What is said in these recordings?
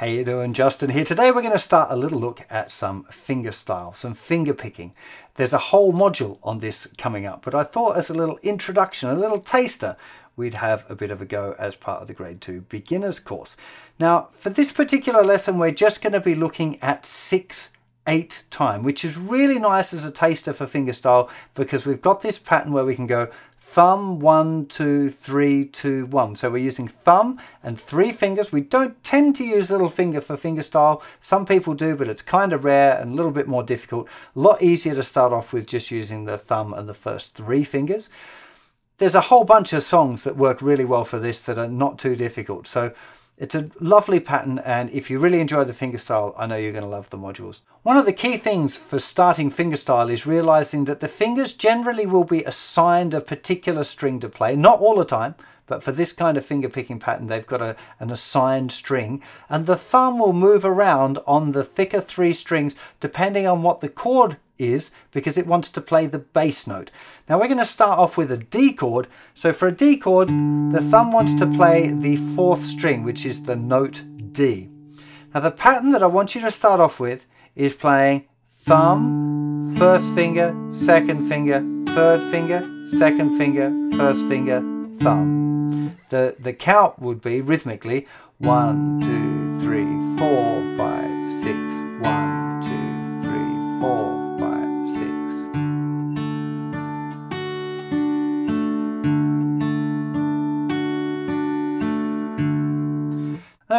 Hey, you doing? Justin here. Today we're going to start a little look at some finger style, some finger picking. There's a whole module on this coming up, but I thought as a little introduction, a little taster, we'd have a bit of a go as part of the grade 2 beginners course. Now, for this particular lesson, we're just going to be looking at six eight time, which is really nice as a taster for fingerstyle because we've got this pattern where we can go thumb, one, two, three, two, one. So we're using thumb and three fingers. We don't tend to use little finger for fingerstyle. Some people do, but it's kind of rare and a little bit more difficult. A lot easier to start off with just using the thumb and the first three fingers. There's a whole bunch of songs that work really well for this that are not too difficult. So it's a lovely pattern and if you really enjoy the fingerstyle, I know you're going to love the modules. One of the key things for starting fingerstyle is realizing that the fingers generally will be assigned a particular string to play, not all the time, but for this kind of finger picking pattern, they've got a, an assigned string and the thumb will move around on the thicker three strings depending on what the chord is because it wants to play the bass note. Now we're going to start off with a D chord. So for a D chord, the thumb wants to play the fourth string, which is the note D. Now the pattern that I want you to start off with is playing thumb, first finger, second finger, third finger, second finger, first finger, thumb. The, the count would be rhythmically one, two, three,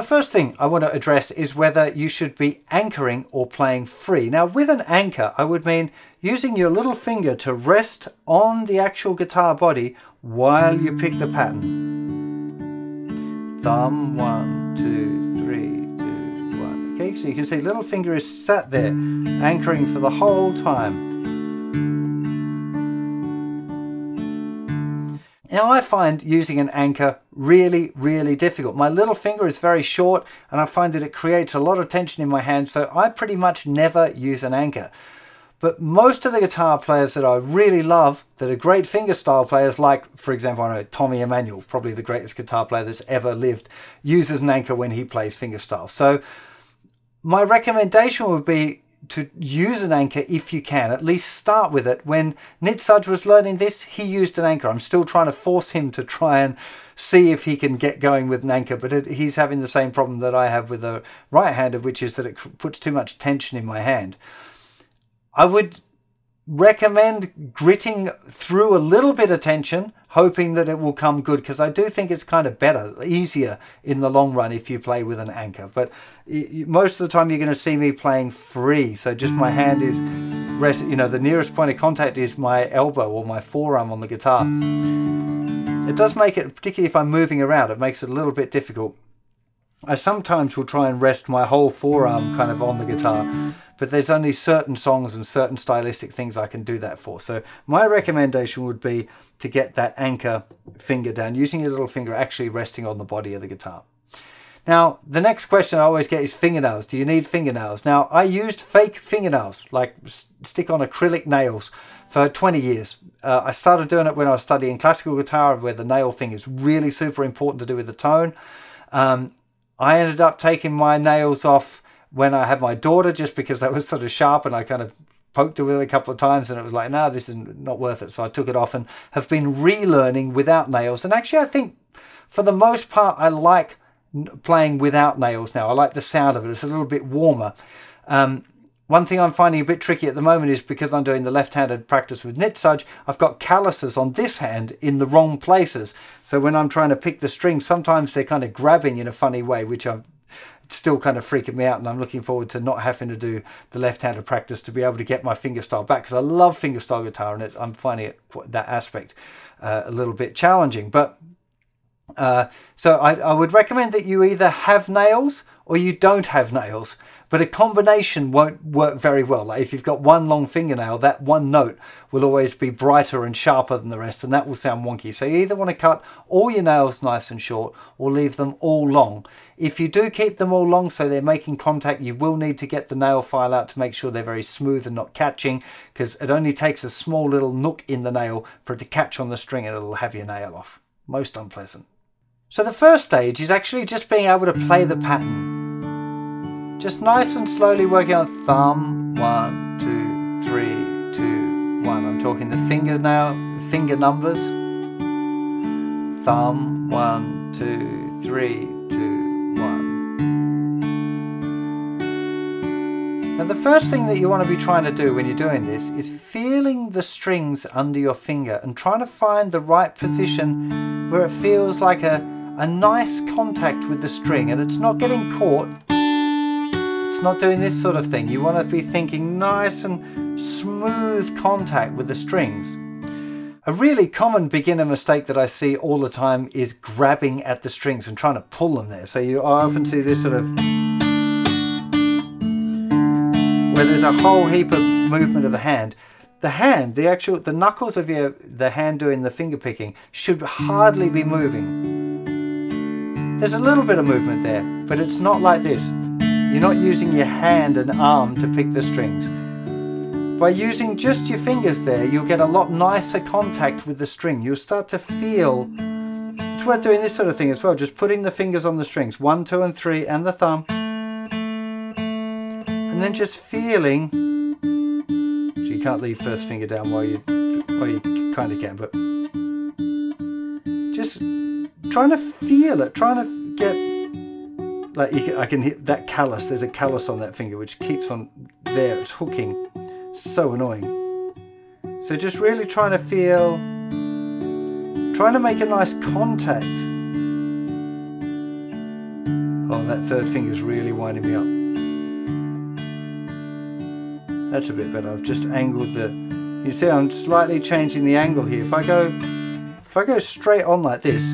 the first thing I want to address is whether you should be anchoring or playing free. Now, with an anchor, I would mean using your little finger to rest on the actual guitar body while you pick the pattern. Thumb, one, two, three, two, one. Okay, so you can see little finger is sat there, anchoring for the whole time. Now I find using an anchor really, really difficult. My little finger is very short and I find that it creates a lot of tension in my hand, so I pretty much never use an anchor. But most of the guitar players that I really love, that are great fingerstyle players, like, for example, I know Tommy Emmanuel, probably the greatest guitar player that's ever lived, uses an anchor when he plays fingerstyle. So my recommendation would be to use an anchor if you can. At least start with it. When Nitsudge was learning this, he used an anchor. I'm still trying to force him to try and see if he can get going with an anchor, but it, he's having the same problem that I have with a right-handed, which is that it puts too much tension in my hand. I would recommend gritting through a little bit of tension hoping that it will come good because I do think it's kind of better, easier in the long run if you play with an anchor. But most of the time you're going to see me playing free. So just my hand is, rest, you know, the nearest point of contact is my elbow or my forearm on the guitar. It does make it, particularly if I'm moving around, it makes it a little bit difficult. I sometimes will try and rest my whole forearm kind of on the guitar but there's only certain songs and certain stylistic things I can do that for. So my recommendation would be to get that anchor finger down, using your little finger actually resting on the body of the guitar. Now, the next question I always get is fingernails. Do you need fingernails? Now, I used fake fingernails, like stick on acrylic nails, for 20 years. Uh, I started doing it when I was studying classical guitar, where the nail thing is really super important to do with the tone. Um, I ended up taking my nails off when I had my daughter, just because that was sort of sharp and I kind of poked it with it a couple of times and it was like, no, this is not worth it. So I took it off and have been relearning without nails. And actually, I think for the most part, I like playing without nails now. I like the sound of it. It's a little bit warmer. Um, one thing I'm finding a bit tricky at the moment is because I'm doing the left-handed practice with Nitsudge, I've got calluses on this hand in the wrong places. So when I'm trying to pick the strings, sometimes they're kind of grabbing in a funny way, which I'm still kind of freaking me out and I'm looking forward to not having to do the left-handed practice to be able to get my fingerstyle back because I love fingerstyle guitar and it, I'm finding it that aspect uh, a little bit challenging. But uh, so I, I would recommend that you either have nails or you don't have nails but a combination won't work very well. Like if you've got one long fingernail, that one note will always be brighter and sharper than the rest, and that will sound wonky. So you either want to cut all your nails nice and short or leave them all long. If you do keep them all long so they're making contact, you will need to get the nail file out to make sure they're very smooth and not catching because it only takes a small little nook in the nail for it to catch on the string and it'll have your nail off. Most unpleasant. So the first stage is actually just being able to play the pattern Just nice and slowly working on thumb, one, two, three, two, one. I'm talking the finger now, finger numbers. Thumb, one, two, three, two, one. Now the first thing that you want to be trying to do when you're doing this is feeling the strings under your finger and trying to find the right position where it feels like a, a nice contact with the string and it's not getting caught It's not doing this sort of thing. You want to be thinking nice and smooth contact with the strings. A really common beginner mistake that I see all the time is grabbing at the strings and trying to pull them there. So you often see this sort of where there's a whole heap of movement of the hand. The hand, the actual, the knuckles of your, the hand doing the finger picking should hardly be moving. There's a little bit of movement there, but it's not like this. You're not using your hand and arm to pick the strings. By using just your fingers there, you'll get a lot nicer contact with the string. You'll start to feel, it's worth doing this sort of thing as well, just putting the fingers on the strings, one, two and three, and the thumb. And then just feeling, so you can't leave first finger down while you, well you kind of can, but just trying to feel it, trying to get like can, I can hit that callus. There's a callus on that finger which keeps on there. It's hooking. So annoying. So just really trying to feel, trying to make a nice contact. Oh, that third finger is really winding me up. That's a bit better. I've just angled the. You see, I'm slightly changing the angle here. If I go, if I go straight on like this,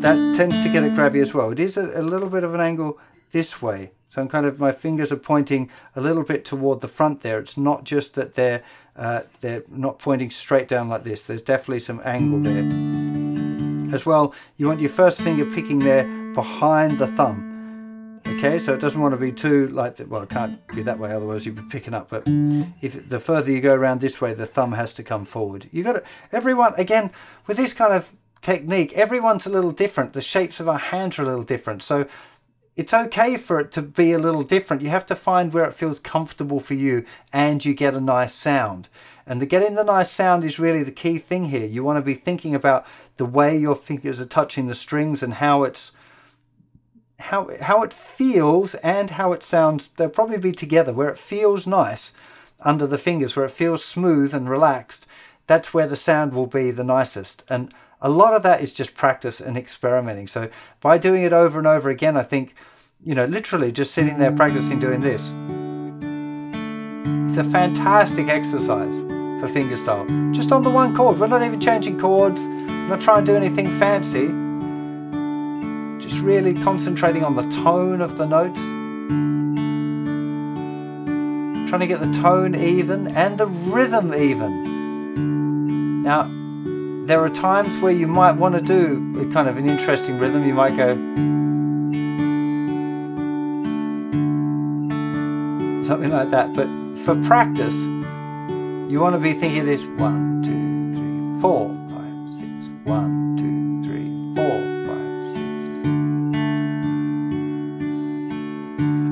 that tends to get it grabby as well. It is a, a, little bit of an angle this way. So I'm kind of, my fingers are pointing a little bit toward the front there. It's not just that they're, uh, they're not pointing straight down like this. There's definitely some angle there. As well, you want your first finger picking there behind the thumb. Okay, so it doesn't want to be too like that. Well, it can't be that way, otherwise you'd be picking up. But if the further you go around this way, the thumb has to come forward. You got to everyone again with this kind of technique. Everyone's a little different. The shapes of our hands are a little different. So it's okay for it to be a little different. You have to find where it feels comfortable for you and you get a nice sound. And the getting the nice sound is really the key thing here. You want to be thinking about the way your fingers are touching the strings and how it's how how it feels and how it sounds. They'll probably be together where it feels nice under the fingers, where it feels smooth and relaxed. That's where the sound will be the nicest. And a lot of that is just practice and experimenting. So by doing it over and over again, I think, you know, literally just sitting there practicing doing this. It's a fantastic exercise for fingerstyle. Just on the one chord. We're not even changing chords. I'm not trying to do anything fancy. Just really concentrating on the tone of the notes. Trying to get the tone even and the rhythm even. Now, there are times where you might want to do a kind of an interesting rhythm. You might go something like that. But for practice, you want to be thinking this one, two, three, four, five, six, one, two, three, four, five, six.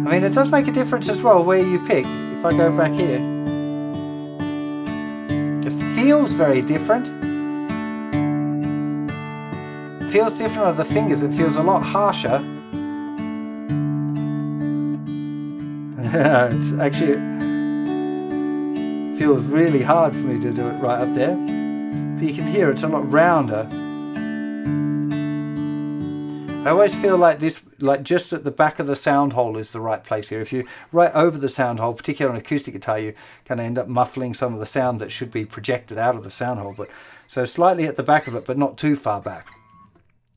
I mean, it does make a difference as well where you pick. If I go back here, feels very different feels different on the fingers. It feels a lot harsher. it's actually feels really hard for me to do it right up there. But you can hear it's a lot rounder. I always feel like this, like just at the back of the sound hole is the right place here. If you right over the sound hole, particularly on acoustic guitar, you kind of end up muffling some of the sound that should be projected out of the sound hole. But so slightly at the back of it, but not too far back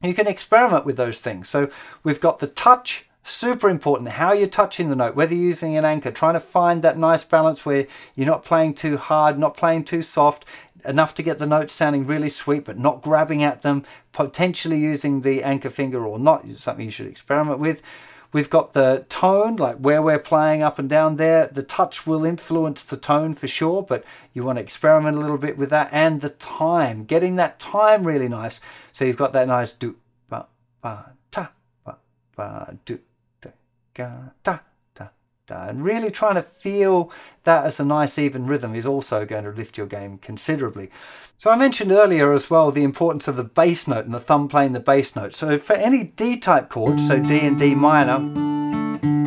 you can experiment with those things. So we've got the touch, super important, how you're touching the note, whether you're using an anchor, trying to find that nice balance where you're not playing too hard, not playing too soft, enough to get the notes sounding really sweet, but not grabbing at them, potentially using the anchor finger or not, something you should experiment with. We've got the tone, like where we're playing up and down there. The touch will influence the tone for sure, but you want to experiment a little bit with that. And the time, getting that time really nice. So you've got that nice do, ba, ba, ta, ba, ba, do, da, da, da, And really trying to feel that as a nice even rhythm is also going to lift your game considerably. So I mentioned earlier as well the importance of the bass note and the thumb playing the bass note. So for any D-type chord, so D and D minor,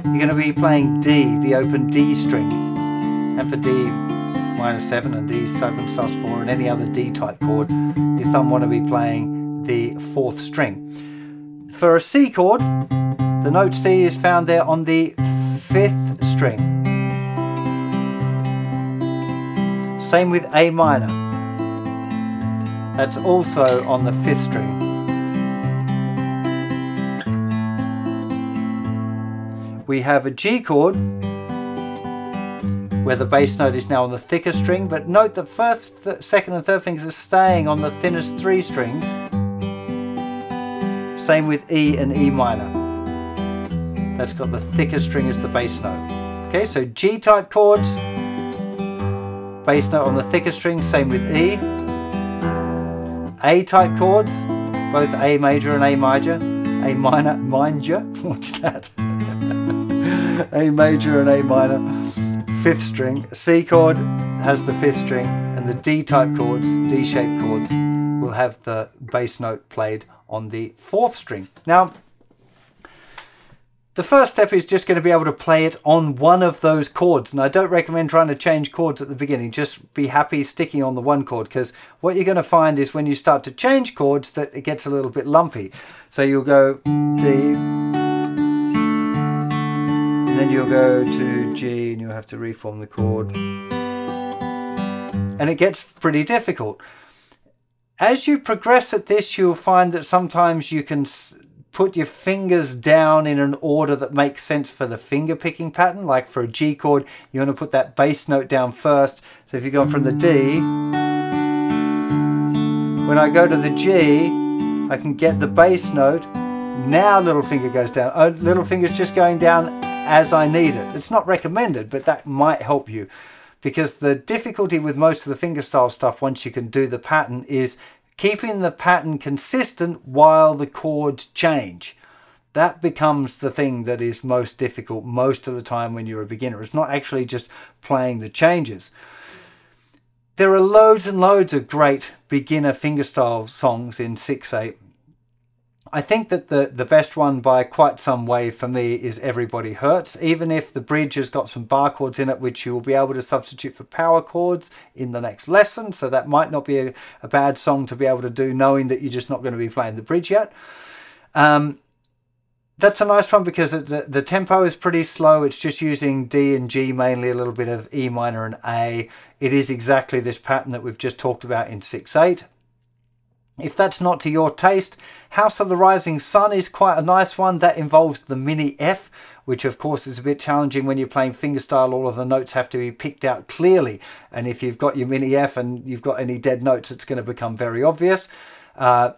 you're going to be playing D, the open D string. And for D minor 7 and D7 sus4 and any other D-type chord, your thumb want to be playing the fourth string. For a C chord, the note C is found there on the fifth string. Same with A minor. That's also on the fifth string. We have a G chord where the bass note is now on the thicker string, but note that first, th second and third fingers are staying on the thinnest three strings. Same with E and E minor. That's got the thicker string as the bass note. Okay, so G type chords, bass note on the thicker string, same with E. A type chords, both A major and A major, A minor, major, what's that? A major and A minor fifth string. C chord has the fifth string and the D type chords, D shaped chords, will have the bass note played on the fourth string. Now, the first step is just going to be able to play it on one of those chords. And I don't recommend trying to change chords at the beginning. Just be happy sticking on the one chord because what you're going to find is when you start to change chords that it gets a little bit lumpy. So you'll go D, and then you'll go to G and you'll have to reform the chord. And it gets pretty difficult. As you progress at this, you'll find that sometimes you can put your fingers down in an order that makes sense for the finger picking pattern. Like for a G chord, you want to put that bass note down first. So if you're going from the D, when I go to the G, I can get the bass note. Now little finger goes down. Oh, little finger's just going down as I need it. It's not recommended, but that might help you because the difficulty with most of the fingerstyle stuff once you can do the pattern is keeping the pattern consistent while the chords change. That becomes the thing that is most difficult most of the time when you're a beginner. It's not actually just playing the changes. There are loads and loads of great beginner fingerstyle songs in 6-8 I think that the, the best one by quite some way for me is Everybody Hurts, even if the bridge has got some bar chords in it, which you will be able to substitute for power chords in the next lesson. So that might not be a, a bad song to be able to do, knowing that you're just not going to be playing the bridge yet. Um, that's a nice one because the, the tempo is pretty slow. It's just using D and G mainly, a little bit of E minor and A. It is exactly this pattern that we've just talked about in 6-8. If that's not to your taste, House of the Rising Sun is quite a nice one. That involves the mini F, which of course is a bit challenging when you're playing fingerstyle. All of the notes have to be picked out clearly. And if you've got your mini F and you've got any dead notes, it's going to become very obvious. Uh,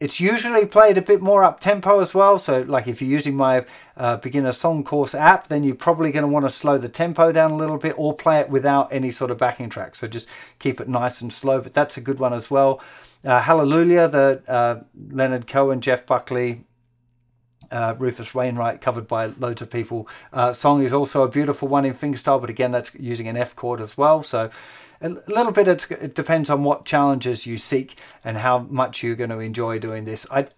it's usually played a bit more up tempo as well. So like if you're using my uh, beginner song course app, then you're probably going to want to slow the tempo down a little bit or play it without any sort of backing track. So just keep it nice and slow, but that's a good one as well. Uh, Hallelujah, the uh, Leonard Cohen, Jeff Buckley, uh, Rufus Wainwright, covered by loads of people. Uh, song is also a beautiful one in fingerstyle, but again, that's using an F chord as well. So a little bit, it depends on what challenges you seek and how much you're going to enjoy doing this. I,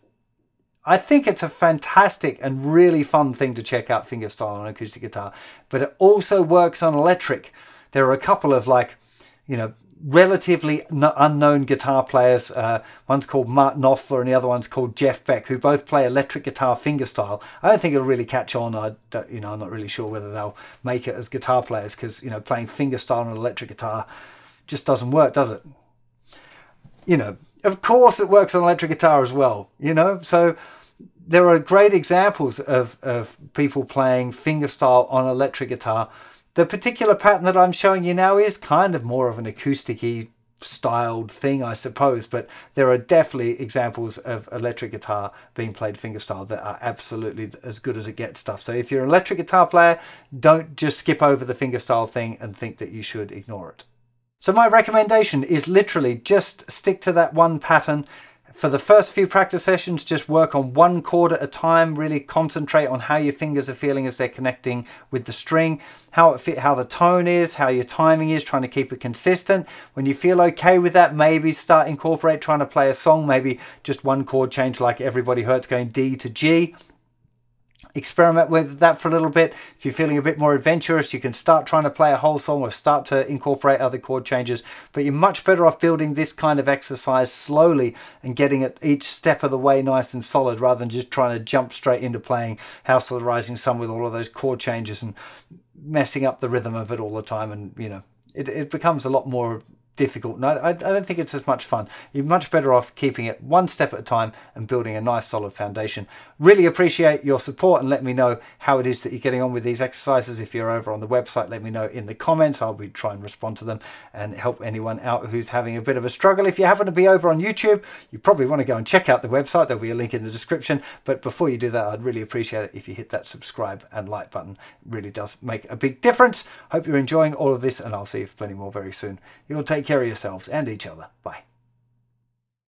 I think it's a fantastic and really fun thing to check out fingerstyle on acoustic guitar, but it also works on electric. There are a couple of like, you know, relatively unknown guitar players. Uh, one's called Martin Knopfler and the other one's called Jeff Beck, who both play electric guitar fingerstyle. I don't think it'll really catch on. I you know, I'm not really sure whether they'll make it as guitar players because you know playing fingerstyle on an electric guitar just doesn't work, does it? You know, of course it works on electric guitar as well. You know, so there are great examples of of people playing fingerstyle on electric guitar the particular pattern that I'm showing you now is kind of more of an acoustic styled thing, I suppose, but there are definitely examples of electric guitar being played fingerstyle that are absolutely as good as it gets stuff. So if you're an electric guitar player, don't just skip over the fingerstyle thing and think that you should ignore it. So my recommendation is literally just stick to that one pattern, For the first few practice sessions, just work on one chord at a time. Really concentrate on how your fingers are feeling as they're connecting with the string, how it fit, how the tone is, how your timing is, trying to keep it consistent. When you feel okay with that, maybe start incorporate trying to play a song, maybe just one chord change like Everybody Hurts going D to G experiment with that for a little bit. If you're feeling a bit more adventurous, you can start trying to play a whole song or start to incorporate other chord changes. But you're much better off building this kind of exercise slowly and getting it each step of the way nice and solid rather than just trying to jump straight into playing House of the Rising Sun with all of those chord changes and messing up the rhythm of it all the time. And, you know, it, it becomes a lot more difficult. No, I, I don't think it's as much fun. You're much better off keeping it one step at a time and building a nice solid foundation. Really appreciate your support and let me know how it is that you're getting on with these exercises. If you're over on the website, let me know in the comments. I'll be trying to respond to them and help anyone out who's having a bit of a struggle. If you happen to be over on YouTube, you probably want to go and check out the website. There'll be a link in the description. But before you do that, I'd really appreciate it if you hit that subscribe and like button. It really does make a big difference. Hope you're enjoying all of this and I'll see you for plenty more very soon. You'll take care of yourselves and each other. Bye.